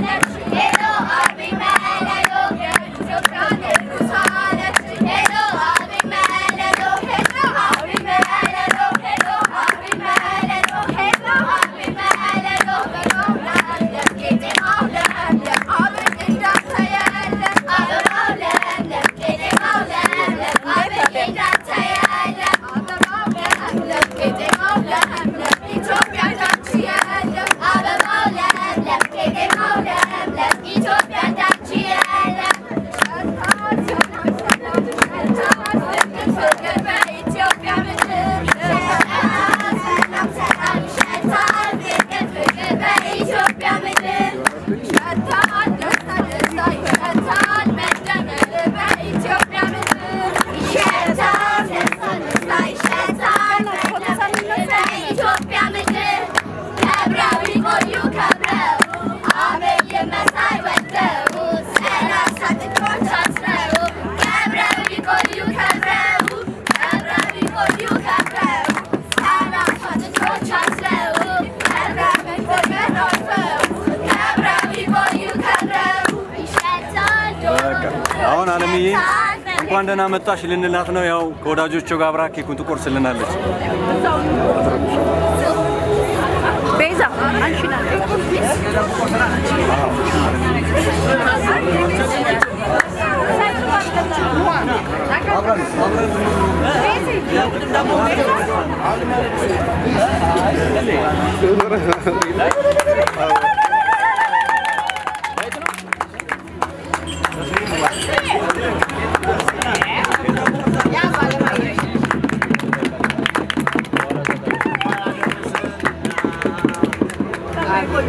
Let እንኳን ደህና መጣሽ ልንላት ነው። ያው ከወዳጆቿ ጋር አብራ ኬኩን ትቆርስልናለች። ቤዛ አንቺና Caralho,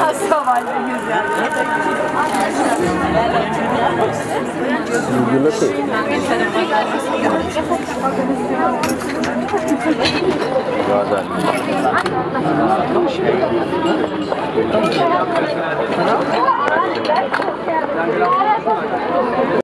Biraz savaşlı güzel. Güzel. Güzel.